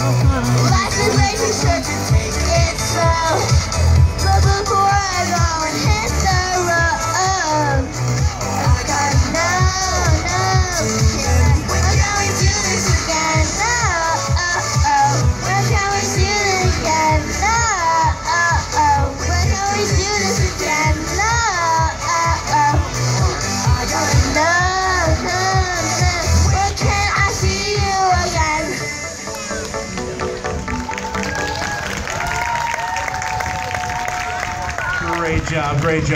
Oh, Great job. Great job.